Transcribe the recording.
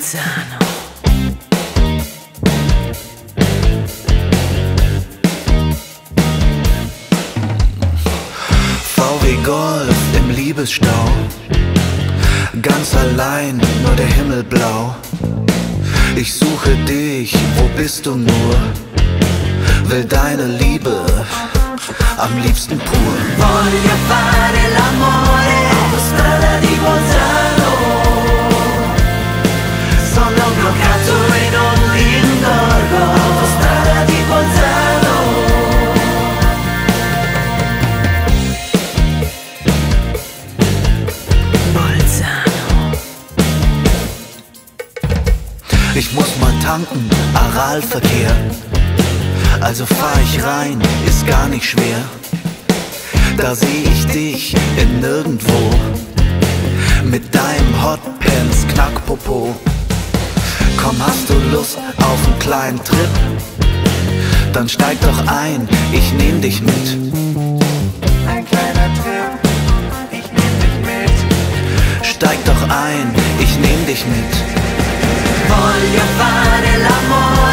Bolzano. VW Golf im Liebesstau. Ganz allein, nur der Himmel blau. Ich suche dich, wo bist du nur? Will deine Liebe am liebsten pur. Voglio fare l'amore. Ich muss mal tanken, Aralverkehr. Also fahr ich rein, ist gar nicht schwer. Da seh ich dich in nirgendwo. Mit deinem Hotpants Knackpopo. Komm, hast du Lust auf einen kleinen Trip? Dann steig doch ein, ich nehm dich mit. Ein kleiner Trip, ich nehm dich mit Steig doch ein, ich nehm dich mit. Voglio fare l'amore